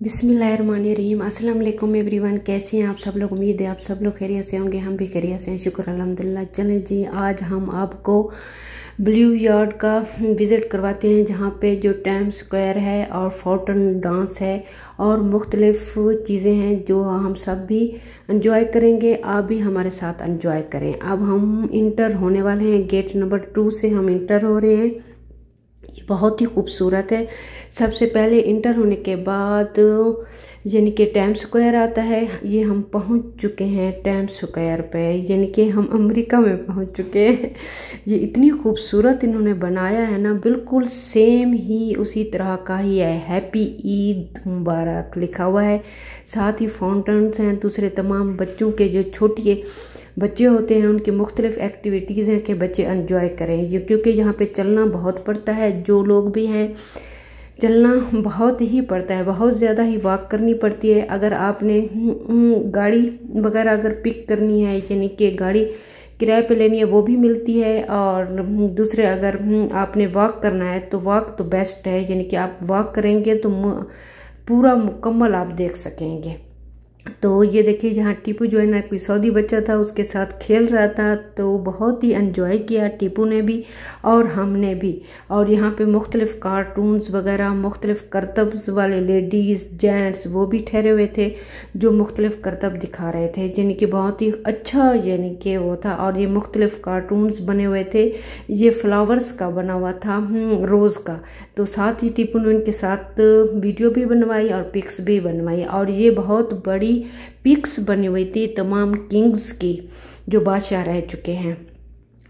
बिसमीम अस्सलाम एवरीवन, कैसे हैं आप सब लोग? उम्मीद है आप सब लोग खैरियत से होंगे, हम भी खैरियत से हैं। शुक्र, अल्हम्दुलिल्लाह। चलें जी, आज हम आपको ब्लू यार्ड का विज़िट करवाते हैं, जहाँ पे जो टाइम स्क्वायर है और फोर्टन डांस है और मुख्तलिफ़ चीज़ें हैं जो हम सब भी इंजॉय करेंगे। आप भी हमारे साथ इंजॉय करें। अब हम इंटर होने वाले हैं। गेट नंबर टू से हम इंटर हो रहे हैं। ये बहुत ही खूबसूरत है। सबसे पहले इंटर होने के बाद यानी कि टाइम स्क्वायर आता है, ये हम पहुँच चुके हैं टाइम स्क्वायर पे, यानी कि हम अमेरिका में पहुँच चुके हैं। ये इतनी खूबसूरत इन्होंने बनाया है ना, बिल्कुल सेम ही उसी तरह का ही है। हैप्पी ईद मुबारक लिखा हुआ है। साथ ही फाउंटेन्स हैं, दूसरे तमाम बच्चों के जो छोटी बच्चे होते हैं, उनकी मुख्तलिफ़ एक्टिविटीज़ हैं कि बच्चे इन्जॉय करें। ये क्योंकि यहाँ पे चलना बहुत पड़ता है, जो लोग भी हैं चलना बहुत ही पड़ता है, बहुत ज़्यादा ही वॉक करनी पड़ती है। अगर आपने गाड़ी वगैरह अगर पिक करनी है, यानी कि गाड़ी किराए पे लेनी है, वो भी मिलती है। और दूसरे, अगर आपने वॉक करना है तो वॉक तो बेस्ट है। यानी कि आप वॉक करेंगे तो पूरा मुकम्मल आप देख सकेंगे। तो ये देखिए जहाँ टीपू जो है ना कोई सऊदी बच्चा था उसके साथ खेल रहा था तो बहुत ही इन्जॉय किया टीपू ने भी और हमने भी। और यहाँ पे मुख्तलिफ़ कार्टून्स वगैरह मुख्तलिफ़ करतब्स वाले लेडीज़ जेंट्स वो भी ठहरे हुए थे जो मुख्तलिफ़ करतब दिखा रहे थे यानी कि बहुत ही अच्छा यानी कि वो था। और ये मुख्तलिफ़ कार्टून्स बने हुए थे ये फ्लावर्स का बना हुआ था हम्म, रोज़ का। तो साथ ही टीपू ने उनके साथ वीडियो भी बनवाई और पिक्स भी बनवाई। और ये बहुत बड़ी पिक्स बनी हुई थी, तमाम किंग्स की जो बादशाह रह चुके हैं।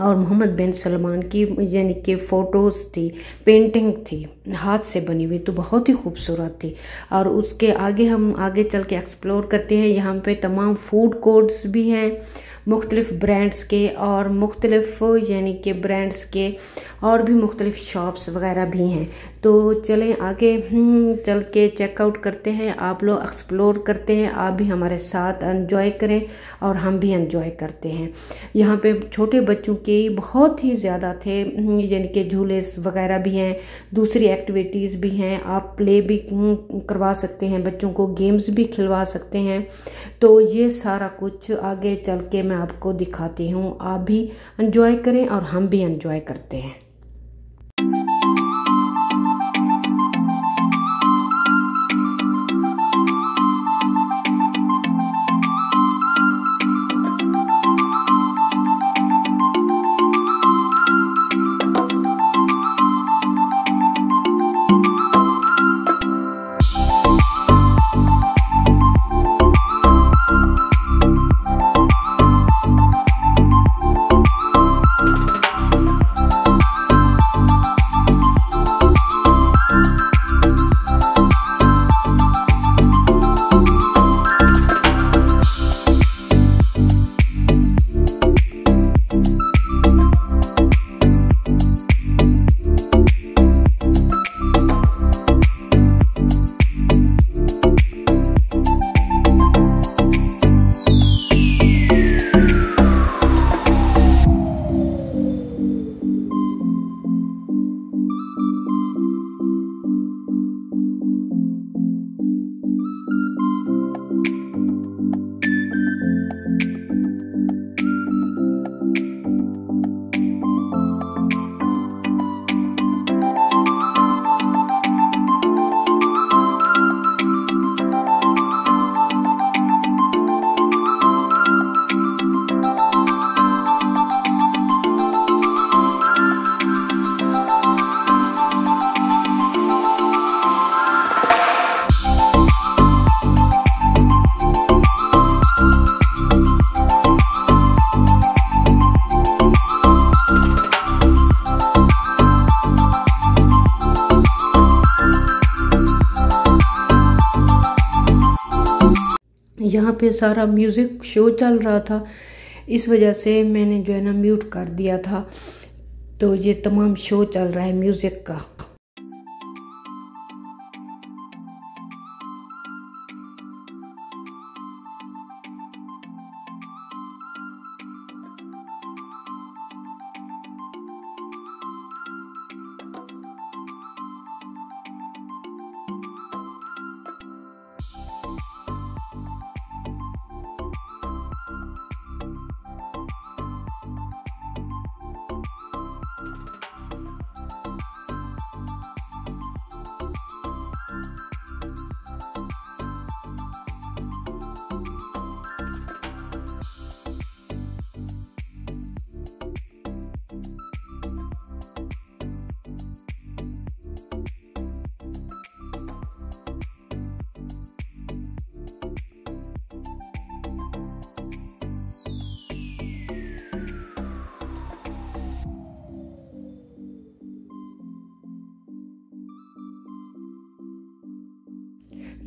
और मोहम्मद बिन सलमान की, यानी कि फ़ोटोज़ थी, पेंटिंग थी, हाथ से बनी हुई तो बहुत ही खूबसूरत थी। और उसके आगे हम आगे चल के एक्सप्लोर करते हैं। यहाँ पे तमाम फ़ूड कोर्ट्स भी हैं। मुख्तलिफ़ ब्रांड्स के और मुख्तलिफ़ यानी कि ब्रांड्स के और भी मुख्तलिफ़ शॉप्स वगैरह भी हैं। तो चलें आगे हम्म, चल के चेकआउट करते हैं आप लोग एक्सप्लोर करते हैं आप भी हमारे साथ इन्जॉय करें और हम भी इन्जॉय करते हैं। यहाँ पे छोटे बच्चों के बहुत ही ज़्यादा थे हम्म, यानी कि झूले वगैरह भी हैं दूसरी एक्टिविटीज़ भी हैं आप प्ले भी करवा सकते हैं, बच्चों को गेम्स भी खिलवा सकते हैं। तो ये सारा कुछ आगे चल के मैं आपको दिखाती हूँ। आप भी इन्जॉय करें और हम भी इन्जॉय करते हैं। पे सारा म्यूज़िक शो चल रहा था। इस वजह से मैंने जो है ना म्यूट कर दिया था। तो ये तमाम शो चल रहा है म्यूज़िक का।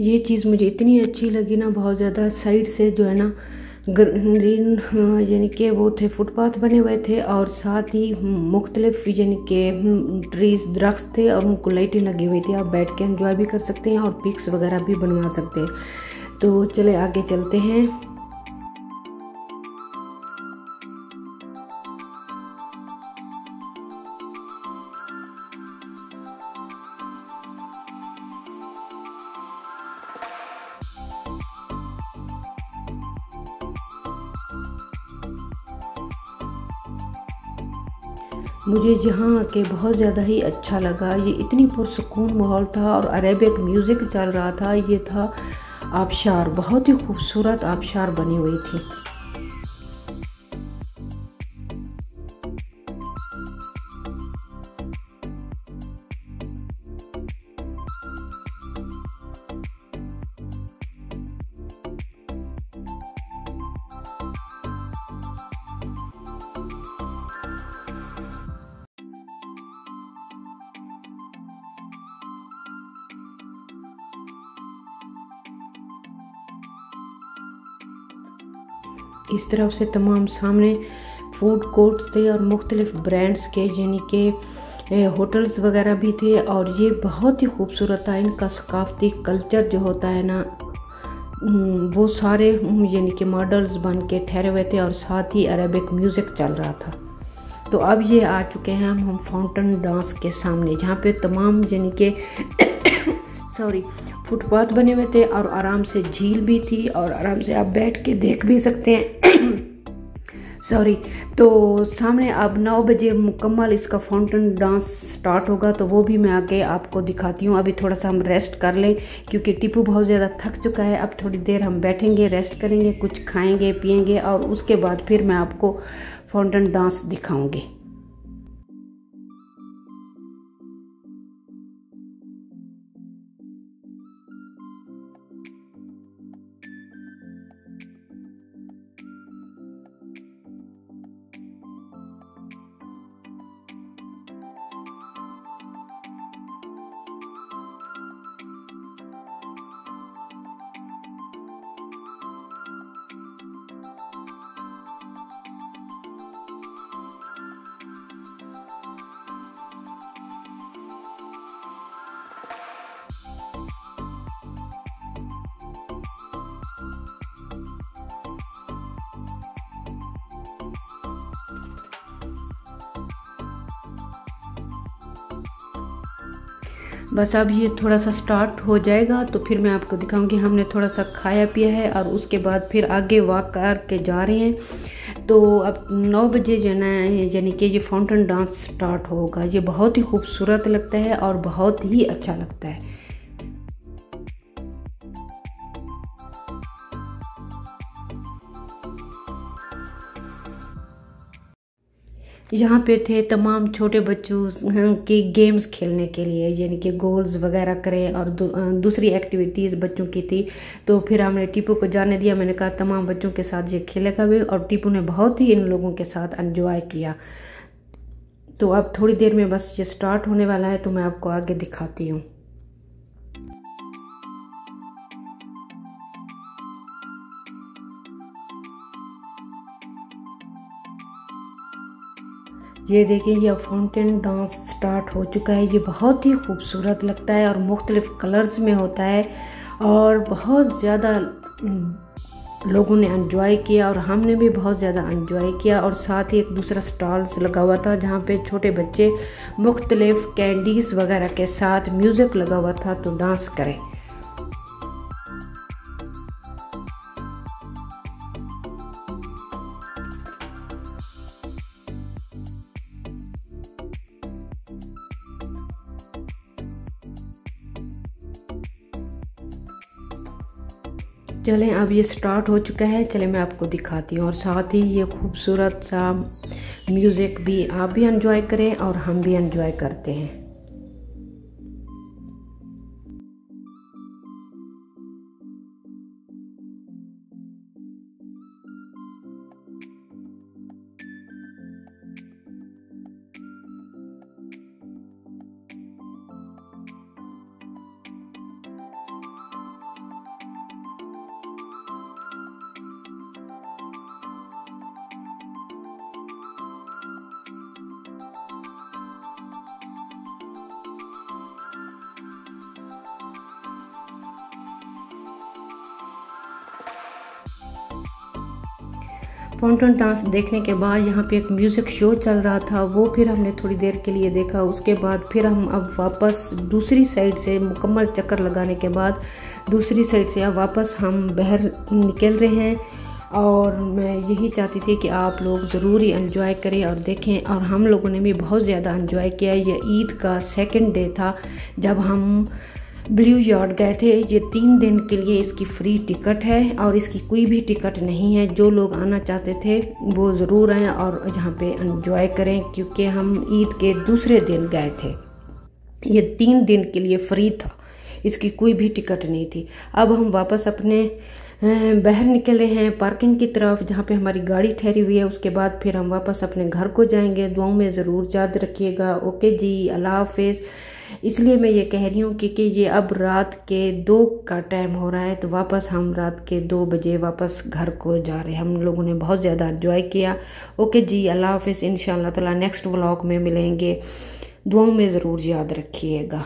ये चीज़ मुझे इतनी अच्छी लगी ना, बहुत ज़्यादा साइड से जो है ना ग्रीन यानी कि वो थे फुटपाथ बने हुए थे और साथ ही मुख्तलिफ़, यानी कि ट्रीज दरख्त थे और उनको लाइटें लगी हुई थी। आप बैठ के इंजॉय भी कर सकते हैं और पिक्स वगैरह भी बनवा सकते हैं। तो चले आगे चलते हैं। मुझे यहाँ आके बहुत ज़्यादा ही अच्छा लगा। ये इतनी पुरसकून माहौल था और अरेबिक म्यूज़िक चल रहा था। ये था आबशार, बहुत ही खूबसूरत आबशार बनी हुई थी। इस तरफ़ से तमाम सामने फ़ूड कोर्ट्स थे और मुख्तलिफ़ ब्रांड्स के, यानी कि होटल्स वगैरह भी थे और ये बहुत ही खूबसूरत था। इनका सकाफती कल्चर जो होता है ना वो सारे यानी कि मॉडल्स बन के ठहरे हुए थे और साथ ही अरेबिक म्यूज़िक चल रहा था। तो अब ये आ चुके हैं हम फाउंटेन डांस के सामने, जहाँ पे तमाम, यानी कि सॉरी फुटपाथ बने हुए थे और आराम से झील भी थी और आराम से आप बैठ के देख भी सकते हैं। सॉरी तो सामने अब नौ बजे मुकम्मल इसका फाउंटेन डांस स्टार्ट होगा तो वो भी मैं आके आपको दिखाती हूँ। अभी थोड़ा सा हम रेस्ट कर लें, क्योंकि टीपू बहुत ज़्यादा थक चुका है। अब थोड़ी देर हम बैठेंगे रेस्ट करेंगे, कुछ खाएँगे, पियेंगे और उसके बाद फिर मैं आपको फाउंटेन डांस दिखाऊँगी। बस अब ये थोड़ा सा स्टार्ट हो जाएगा तो फिर मैं आपको दिखाऊँगी हमने थोड़ा सा खाया पिया है और उसके बाद फिर आगे वॉक करके जा रहे हैं। तो अब नौ बजे जो है, यानी कि ये फाउंटेन डांस स्टार्ट होगा। ये बहुत ही खूबसूरत लगता है और बहुत ही अच्छा लगता है। यहाँ पे थे तमाम छोटे बच्चों के गेम्स खेलने के लिए यानी कि गोल्स वगैरह करें और दू, दूसरी एक्टिविटीज़ बच्चों की थी। तो फिर हमने टीपू को जाने दिया। मैंने कहा तमाम बच्चों के साथ ये खेलेगा भी और टीपू ने बहुत ही इन लोगों के साथ एंजॉय किया। तो अब थोड़ी देर में बस ये स्टार्ट होने वाला है तो मैं आपको आगे दिखाती हूँ। ये देखिए, ये फाउंटेन डांस स्टार्ट हो चुका है। ये बहुत ही खूबसूरत लगता है और मुख्तलिफ़ कलर्स में होता है और बहुत ज़्यादा लोगों ने एंजॉय किया और हमने भी बहुत ज़्यादा एंजॉय किया और साथ ही एक दूसरा स्टॉल्स लगा हुआ था जहाँ पे छोटे बच्चे मुख्तलिफ़ कैंडीज़ वगैरह के साथ म्यूज़िक लगा हुआ था तो डांस करें। चलें, अब ये स्टार्ट हो चुका है। चलें, मैं आपको दिखाती हूँ। और साथ ही ये खूबसूरत सा म्यूज़िक भी आप भी एंजॉय करें और हम भी एंजॉय करते हैं। फाउंटेन डांस देखने के बाद यहाँ पे एक म्यूज़िक शो चल रहा था। वो फिर हमने थोड़ी देर के लिए देखा। उसके बाद फिर हम अब वापस दूसरी साइड से मुकम्मल चक्कर लगाने के बाद दूसरी साइड से अब वापस हम बहर निकल रहे हैं। और मैं यही चाहती थी कि आप लोग ज़रूर ही इन्जॉय करें और देखें। और हम लोगों ने भी बहुत ज़्यादा इन्जॉय किया। यह ईद का सेकंड डे था। जब हम ब्लू यॉर्ड गए थे। ये तीन दिन के लिए इसकी फ्री टिकट है और इसकी कोई भी टिकट नहीं है। जो लोग आना चाहते थे, वो ज़रूर आएँ और यहाँ पे इन्जॉय करें क्योंकि हम ईद के दूसरे दिन गए थे। ये तीन दिन के लिए फ्री था। इसकी कोई भी टिकट नहीं थी। अब हम वापस अपने बाहर निकले हैं पार्किंग की तरफ़, जहाँ पे हमारी गाड़ी ठहरी हुई है। उसके बाद फिर हम वापस अपने घर को जाएँगे। दुआओं में ज़रूर याद रखिएगा। ओके जी, अल्लाह हाफिज़। इसलिए मैं ये कह रही हूँ क्योंकि ये अब रात के दो का टाइम हो रहा है तो वापस हम रात के दो बजे वापस घर को जा रहे हैं। हम लोगों ने बहुत ज़्यादा इन्जॉय किया। ओके जी, अल्लाह हाफिज़। इन ताला नेक्स्ट व्लॉग में मिलेंगे। दुआओं में ज़रूर याद रखिएगा।